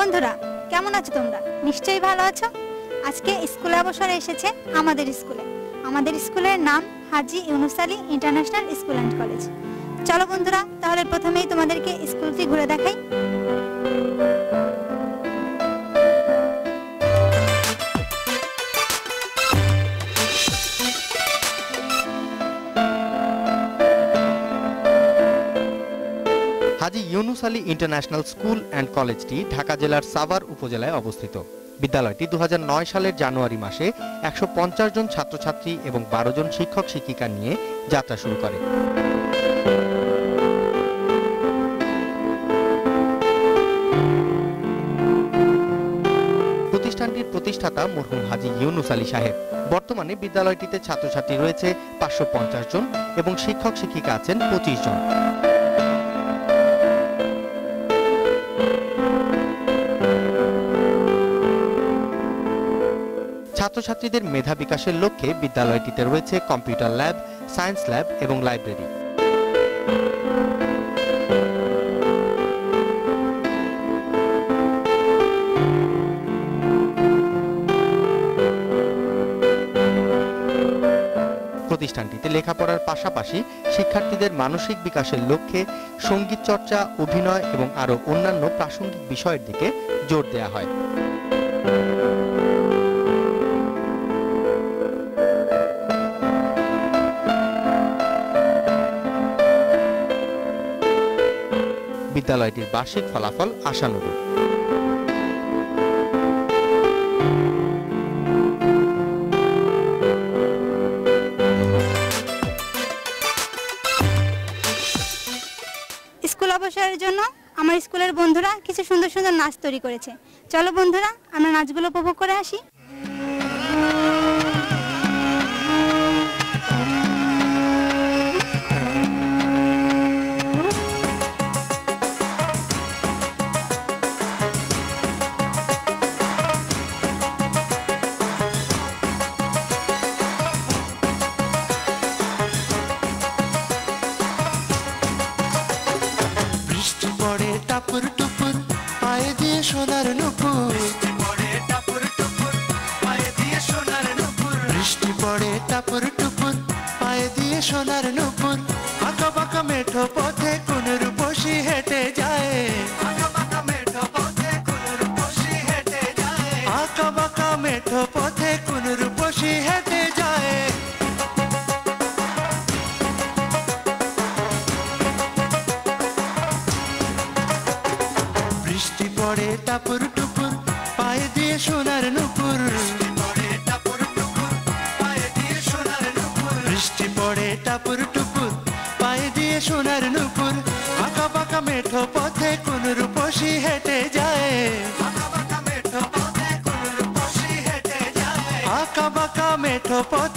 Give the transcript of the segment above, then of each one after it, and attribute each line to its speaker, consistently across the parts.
Speaker 1: বন্ধুরা, কেমন আছো তোমরা? নিশ্চয়ই ভালো আছো? আজকে স্কুল অবসরে এসেছে আমাদের স্কুলে। আমাদের স্কুলের নাম Haji Yunus Ali international school and college. চলো বন্ধুরা, তাহলে প্রথমেই তোমাদেরকে স্কুলটি ঘুরে দেখাই।
Speaker 2: Haji Yunus Ali international school and কলেজটি ঢাকা জেলার সাভার উপজেলায় অবস্থিত। বিদ্যালয়টি দু হাজার নয় সালের জানুয়ারি মাসে একশো পঞ্চাশ জন ছাত্রছাত্রী এবং বারো জন শিক্ষক শিক্ষিকা নিয়ে যাত্রা শুরু করে। প্রতিষ্ঠানটির প্রতিষ্ঠাতা মরহুম হাজি ইউনুস আলী সাহেব। বর্তমানে বিদ্যালয়টিতে ছাত্রছাত্রী রয়েছে পাঁচশো পঞ্চাশ জন এবং শিক্ষক শিক্ষিকা আছেন পঁচিশ জন। ছাত্রছাত্রীদের মেধা বিকাশের লক্ষ্যে বিদ্যালয়টিতে রয়েছে কম্পিউটার ল্যাব, সায়েন্স ল্যাব এবং লাইব্রেরি। প্রতিষ্ঠানটিতে লেখাপড়ার পাশাপাশি শিক্ষার্থীদের মানসিক বিকাশের লক্ষ্যে সংগীত চর্চা, অভিনয় এবং আরও অন্যান্য প্রাসঙ্গিক বিষয়ের দিকে জোর দেওয়া হয়। বিদ্যালয়টির বার্ষিক ফলাফল আশানুরূপ।
Speaker 1: স্কুল অবসরের জন্য আমার স্কুলের বন্ধুরা কিছু সুন্দর সুন্দর নাচ তৈরি করেছে। চলো বন্ধুরা, আমরা নাচগুলো উপভোগ করে আসি।
Speaker 3: পড়ে টাপুর টুপুর পায়ে দিয়ে সোনার নুপুর। পড়ে টাপুর টুপুর, পায়ে দিয়ে সোনার নুপুর। বৃষ্টি পড়ে টাপুর টুপুর, পায়ে দিয়ে সোনার নুপুর। আঁকা বাঁকা মেঠো পথে কোন রূপসী হেঁটে যায়। আঁকা বাঁকা মেঠো পথে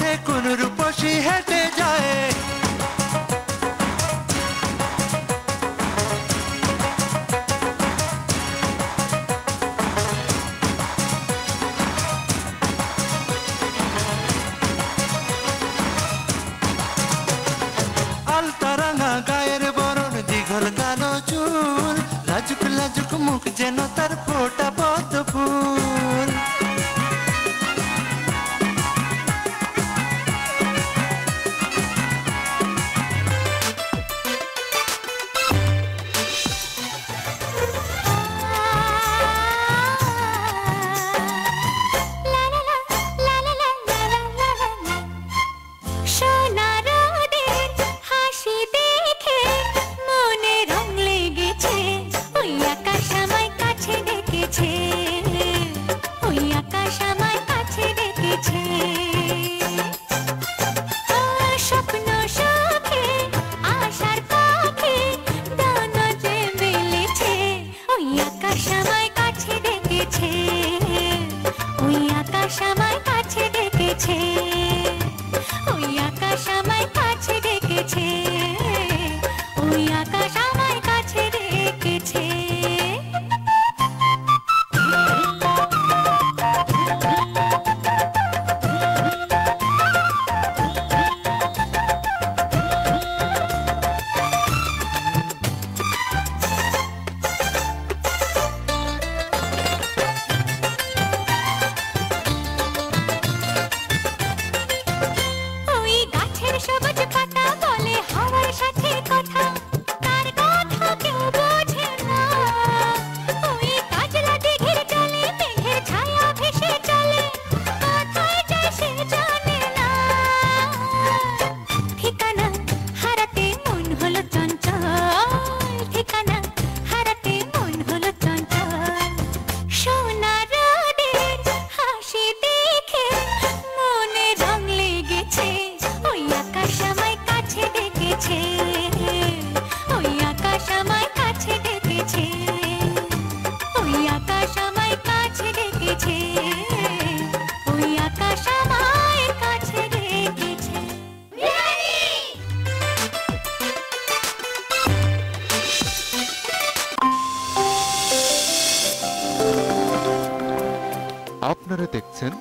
Speaker 4: আপনারা দেখছেন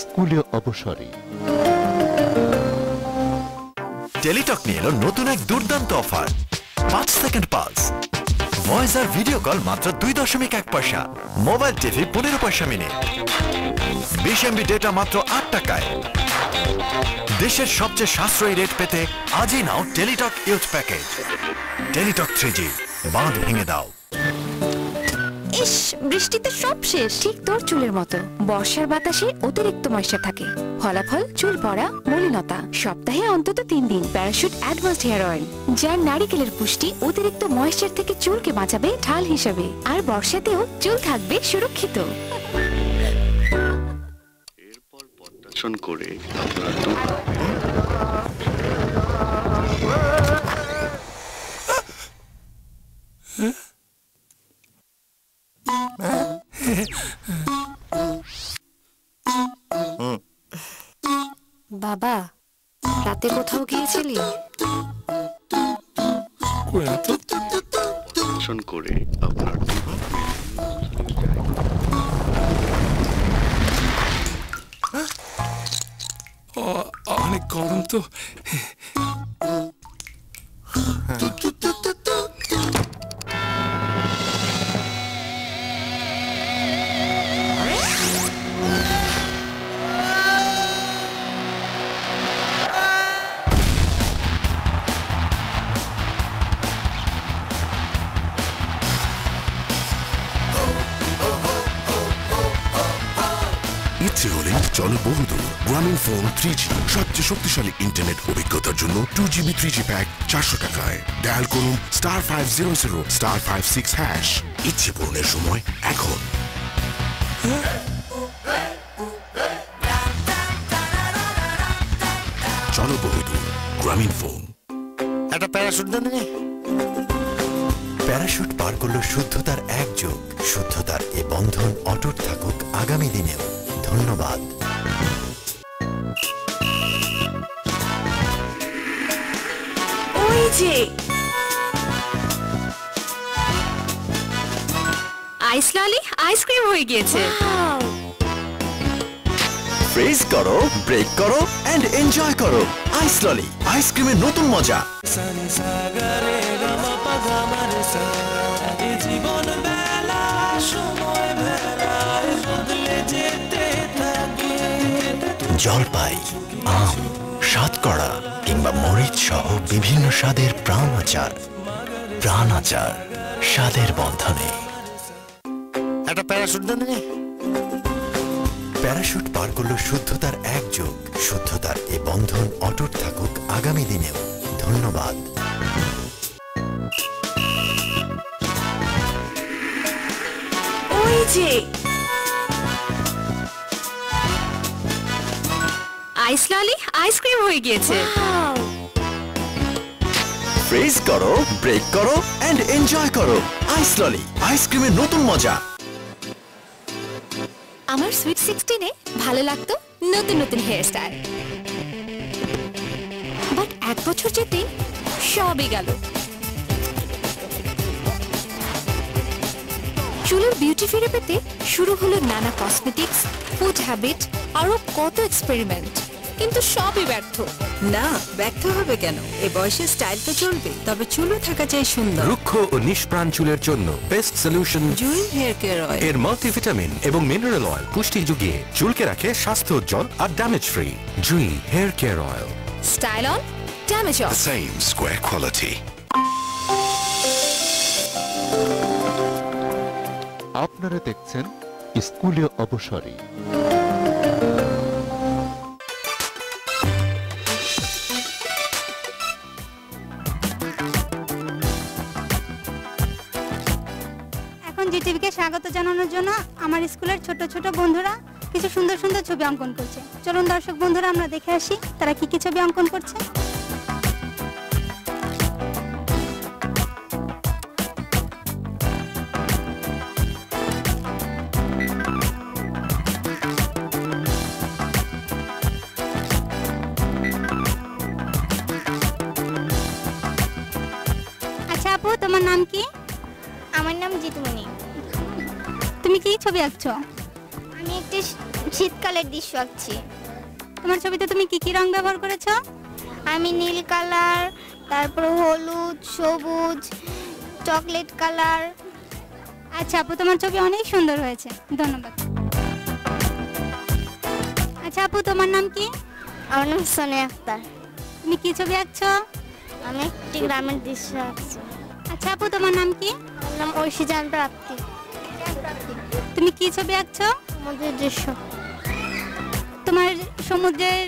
Speaker 4: স্কুলীয় অবসরে।
Speaker 5: টেলিটক নিয়ে এলো নতুন এক দুর্দান্ত অফার। পাঁচ সেকেন্ড পালস। ভয়েস আর ভিডিও কল মাত্র দুই দশমিক এক পয়সা, মোবাইল টিভি পনেরো পয়সা মিনিট। বিশ এমবি ডেটা মাত্র আট টাকায়। দেশের সবচেয়ে সাশ্রয়ী রেট পেতে আজই নাও Teletalk youth package. Teletalk three G বাঁধ ভেঙে দাও।
Speaker 6: ইস বৃষ্টিতে সব শেষ। ঠিক তোর চুলের মতো। বর্ষার বাতাসে অতিরিক্ত ময়শ্চার থাকে। ফলাফল চুল পড়া মলিনতা। সপ্তাহে অন্তত তিন দিন প্যারাশুট অ্যাডভান্সড হেয়ার অয়েল। যার নারিকেলের পুষ্টি অতিরিক্ত ময়শ্চার থেকে চুলকে বাঁচাবে ঢাল হিসাবে। আর বর্ষাতেও চুল থাকবে সুরক্ষিত।
Speaker 7: পদ্মাসন করে আপনারা
Speaker 6: বাবা রাতে কোথাও গিয়েছিলি?
Speaker 7: করে আপনার
Speaker 8: অনেক গরম তো।
Speaker 9: ফোন থ্রি জি সবচেয়ে শক্তিশালী ইন্টারনেট অভিজ্ঞতার জন্য two GB three G pack চারশো টাকায়। ডায়াল করুন star five zero zero star five six hash ইচ্ছে পূরণের সময় এখন। চলো বহুদূর গ্রামীণ ফোন।
Speaker 5: একটা প্যারাশুট দেন প্যারাশুট পার করল শুদ্ধতার এক যোগ শুদ্ধতার এ বন্ধন অটুট থাকুক আগামী দিনেও। ধন্যবাদ।
Speaker 6: ওই আইস ললি আইসক্রিম হয়ে গিয়েছে।
Speaker 5: ফ্রিজ করো ব্রেক করো এন্ড এনজয় করো। আইস ললি আইসক্রিমের নতুন মজা। জলপাই আম। সাতকড়া কিংবা মরিচ সহ বিভিন্ন স্বাদের প্রাণ আচার প্রাণ আচার স্বাদের বন্ধনে। একটা প্যারাশুট দেন প্যারাশুট পার করল শুদ্ধতার এক যোগ শুদ্ধতার এ বন্ধন অটুট থাকুক আগামী দিনেও। ধন্যবাদ।
Speaker 6: আইস ললি? আইসক্রিম হয়ে গিয়েছে।
Speaker 5: ফ্রিজ করো ব্রেক করো এন্ড এনজয় করো। আইস ললি আইসক্রিমের নতুন মজা।
Speaker 6: আমার সুইট সিক্সটিনে ভালো লাগতো নতুন নতুন হেয়ার স্টাইল বাট এক বছর যেতেই সবই গেল। চুলের বিউটি ফিরে পেতে শুরু হলো নানা কসমেটিক্স ফুড হ্যাবিট আরও কত এক্সপেরিমেন্ট কিন্তু সবই ব্যর্থ।
Speaker 10: না ব্যর্থ হবে কেন? এ বয়সে স্টাইল তো চলবে তবে চুলও থাকা চাই সুন্দর।
Speaker 11: রুক্ষ ও নিষ্প্রাণ চুলের জন্য best solution
Speaker 10: Jui hair care oil
Speaker 11: এর মাল্টিভিটামিন এবং মিনারেল অয়েল পুষ্টি যুগিয়ে চুলকে রাখে স্বাস্থ্য উজ্জ্বল আর damage free Jui hair care oil
Speaker 6: style on damage off
Speaker 9: Same square quality.
Speaker 4: আপনারা দেখছেন স্কুলীয় অবসরে।
Speaker 1: জিটিভিকে স্বাগত জানানোর জন্য আমার স্কুলের ছোট ছোট বন্ধুরা কিছু সুন্দর সুন্দর ছবি অঙ্কন করছে। চলুন দর্শক বন্ধুরা, আমরা দেখে আসি তারা কি কি ছবি অঙ্কন করছে। আচ্ছা আপু, তোমার নাম কি?
Speaker 12: আমার নাম জিতুমণি।
Speaker 1: তুমি কি ছবি আঁকছো?
Speaker 13: আমি একটি শীতকালের দৃশ্য আঁকছি।
Speaker 1: তোমার ছবিতে তুমি কি কি রং ব্যবহার করেছ?
Speaker 13: আমি নীল কালার তারপর হলুদ সবুজ চকলেট কালার।
Speaker 1: আচ্ছা আপু তোমার ছবি অনেক সুন্দর হয়েছে। ধন্যবাদ। আচ্ছা আপু তোমার নাম কি?
Speaker 13: আমার নাম সোনিয়া আক্তার।
Speaker 1: তুমি কি ছবি আঁকছো?
Speaker 13: আমি একটি গ্রামের দৃশ্য আঁকছি।
Speaker 1: আচ্ছা আপু তোমার নাম কি?
Speaker 13: নাম ঐশীজান প্রাপ্তি।
Speaker 1: তুমি কি ছবি আঁকছো?
Speaker 13: সমুদ্রের দৃশ্য।
Speaker 1: তোমার সমুদ্রের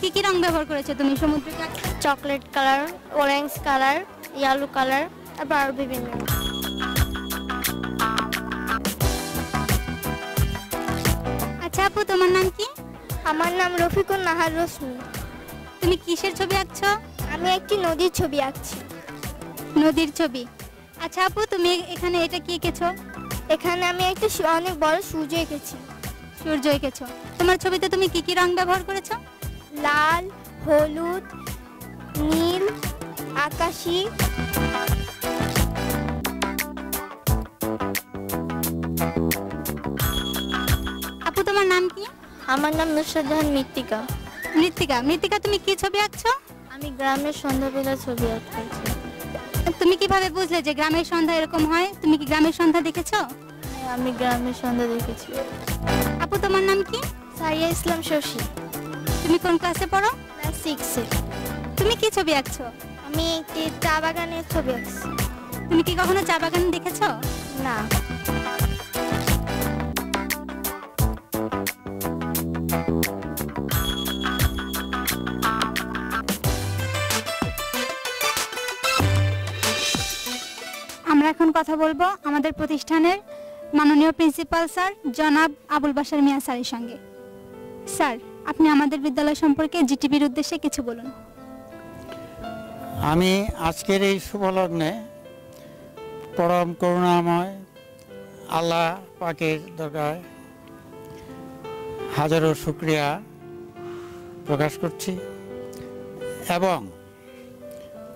Speaker 1: কি কি রং ব্যবহার করেছ তুমি? সমুদ্রকে আঁকতে?
Speaker 13: Chocolate colour orange colour yellow colour তারপর আরও বিভিন্ন।
Speaker 1: আচ্ছা আপু তোমার নাম কি?
Speaker 13: আমার নাম রফিকুল নাহার রশ্মি।
Speaker 1: তুমি কিসের ছবি আঁকছো?
Speaker 13: আমি একটি নদীর ছবি আঁকছি।
Speaker 1: নদীর ছবি। আচ্ছা আপু তুমি এখানে এটা কি এঁকেছো?
Speaker 13: এখানে আমি একটা অনেক বড় সূর্য এঁকেছি।
Speaker 1: সূর্য এঁকেছো। তোমার ছবিতে তুমি কি কি রং ব্যবহার করেছ?
Speaker 13: লাল হলুদ নীল আকাশি।
Speaker 1: আপু তোমার নাম কি?
Speaker 13: আমার নাম নুসরাত জাহান মৃত্তিকা।
Speaker 1: মৃত্তিকা। মৃত্তিকা তুমি কি ছবি আঁকছো?
Speaker 13: আমি গ্রামের সন্ধ্যাবেলা ছবি আঁকতেছি
Speaker 1: তুমি কীভাবে বুঝলে যে গ্রামের সন্ধ্যা এরকম হয়? তুমি কি গ্রামের সন্ধ্যা দেখেছ?
Speaker 13: আমি গ্রামের সন্ধ্যা দেখেছি।
Speaker 1: আপু তোমার নাম কি?
Speaker 13: সাইয়া ইসলাম শশী।
Speaker 1: তুমি কোন ক্লাসে পড়ো?
Speaker 13: ক্লাস সিক্সে
Speaker 1: তুমি কি ছবি আঁকছো?
Speaker 13: আমি একটি চা বাগানের ছবি আঁকছি।
Speaker 1: তুমি কি কখনো চা বাগান দেখেছ?
Speaker 13: না।
Speaker 1: আমরা এখন কথা বলব আমাদের প্রতিষ্ঠানের মাননীয় প্রিন্সিপাল স্যার জনাব আবুল বাসার মিয়া স্যারের সঙ্গে। স্যার, আপনি আমাদের বিদ্যালয় সম্পর্কে জিটিভির উদ্দেশ্যে কিছু বলুন।
Speaker 14: আমি আজকের এই শুভলগ্নে পরম করুণাময়, আল্লাহ পাকের দরকার হাজারো শুক্রিয়া প্রকাশ করছি এবং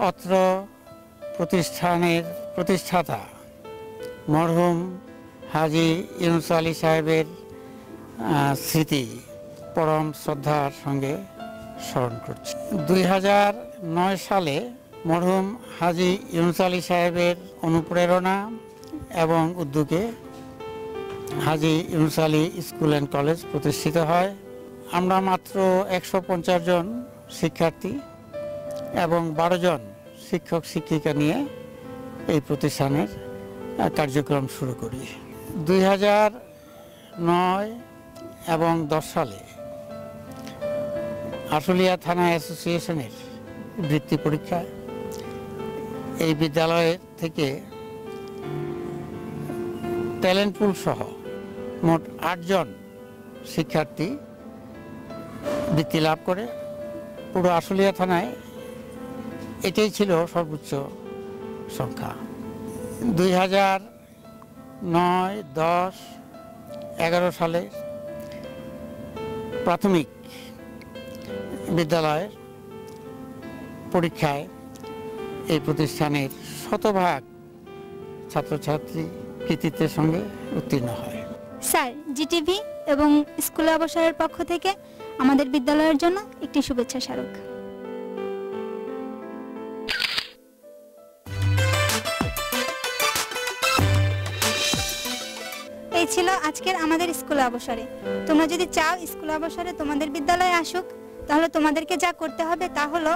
Speaker 14: অত্র প্রতিষ্ঠানের প্রতিষ্ঠাতা। মরহুম হাজি ইউনুস আলী সাহেবের স্মৃতি পরম শ্রদ্ধার সঙ্গে স্মরণ করছি। দুই হাজার নয় সালে মরহুম হাজি ইউনুস আলী সাহেবের অনুপ্রেরণা এবং উদ্যোগে Haji Yunus Ali school and college প্রতিষ্ঠিত হয়। আমরা মাত্র একশো পঞ্চাশ জন শিক্ষার্থী এবং বারো জন শিক্ষক শিক্ষিকা নিয়ে এই প্রতিষ্ঠানের কার্যক্রম শুরু করি। দুই হাজার নয় এবং দশ সালে আশুলিয়া থানা অ্যাসোসিয়েশনের বৃত্তি পরীক্ষায় এই বিদ্যালয় থেকে ট্যালেন্ট পুল সহ মোট আটজন শিক্ষার্থী বৃত্তি লাভ করে। পুরো আশুলিয়া থানায় এটাই ছিল সর্বোচ্চ সংখ্যা? দুই হাজার নয় দশ এগারো সালে প্রাথমিক বিদ্যালয়ের পরীক্ষায় এই প্রতিষ্ঠানের শতভাগ ছাত্রছাত্রী কৃতিত্বের সঙ্গে উত্তীর্ণ হয়।
Speaker 1: স্যার জিটিভি এবং স্কুলে অবসরের পক্ষ থেকে আমাদের বিদ্যালয়ের জন্য একটি শুভেচ্ছা স্মারক। এই ছিল আজকের আমাদের স্কুলে অবসরে। তোমরা যদি চাও স্কুলে অবসরে তোমাদের বিদ্যালয়ে আসুক তাহলে তোমাদেরকে যা করতে হবে তা হলো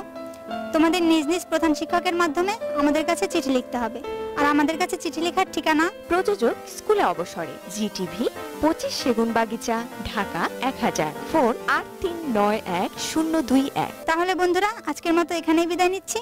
Speaker 1: তোমাদের নিজ নিজ প্রধান শিক্ষকের মাধ্যমে আমাদের কাছে চিঠি লিখতে হবে। আর আমাদের কাছে চিঠি লেখার ঠিকানা
Speaker 15: প্রযোজক স্কুলে অবসরে জি টিভি পঁচিশ সেগুন বাগিচা ঢাকা এক হাজার ফোন আট তিন নয় এক শূন্য দুই এক।
Speaker 1: তাহলে বন্ধুরা আজকের মতো এখানেই বিদায় নিচ্ছি।